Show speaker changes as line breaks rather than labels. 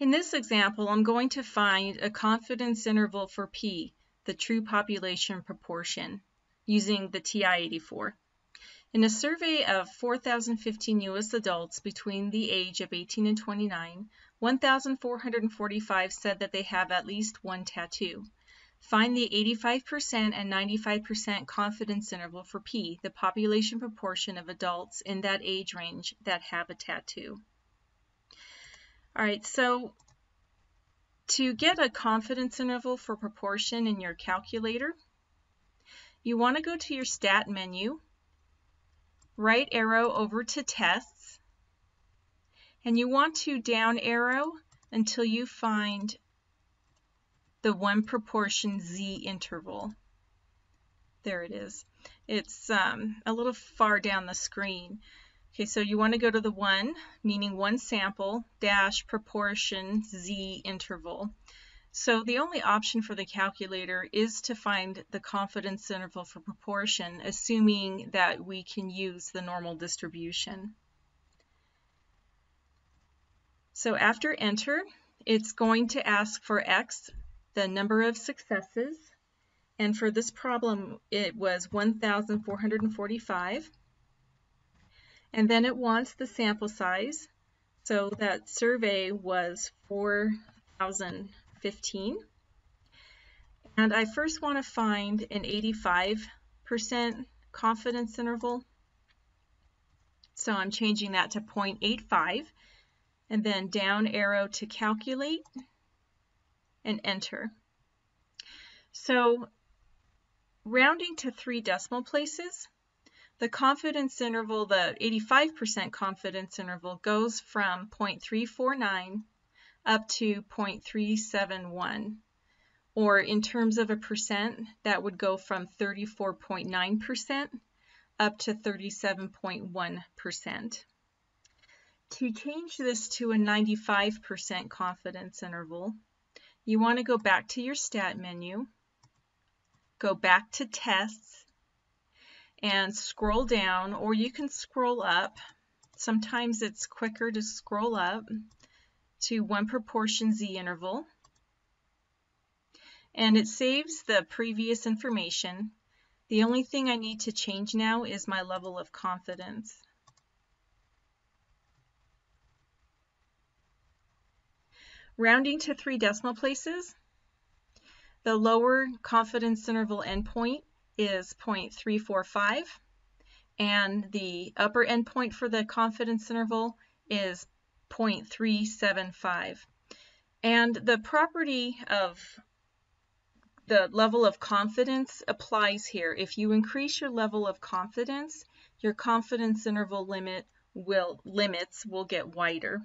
In this example, I'm going to find a confidence interval for P, the true population proportion, using the TI-84. In a survey of 4,015 U.S. adults between the age of 18 and 29, 1,445 said that they have at least one tattoo. Find the 85% and 95% confidence interval for P, the population proportion of adults in that age range that have a tattoo. All right, so to get a confidence interval for proportion in your calculator, you want to go to your stat menu, right arrow over to tests, and you want to down arrow until you find the one proportion z interval. There it is. It's um, a little far down the screen. Okay, so you want to go to the one, meaning one sample, dash proportion z interval. So the only option for the calculator is to find the confidence interval for proportion, assuming that we can use the normal distribution. So after enter, it's going to ask for x, the number of successes, and for this problem it was 1,445. And then it wants the sample size. So that survey was 4,015. And I first want to find an 85% confidence interval. So I'm changing that to 0.85 and then down arrow to calculate and enter. So rounding to three decimal places, the confidence interval, the 85% confidence interval goes from 0.349 up to 0.371. Or in terms of a percent, that would go from 34.9% up to 37.1%. To change this to a 95% confidence interval, you want to go back to your stat menu, go back to tests, and scroll down or you can scroll up. Sometimes it's quicker to scroll up to one proportion z interval and it saves the previous information. The only thing I need to change now is my level of confidence. Rounding to three decimal places, the lower confidence interval endpoint is 0.345 and the upper endpoint for the confidence interval is 0.375. And the property of the level of confidence applies here. If you increase your level of confidence, your confidence interval limit will limits will get wider.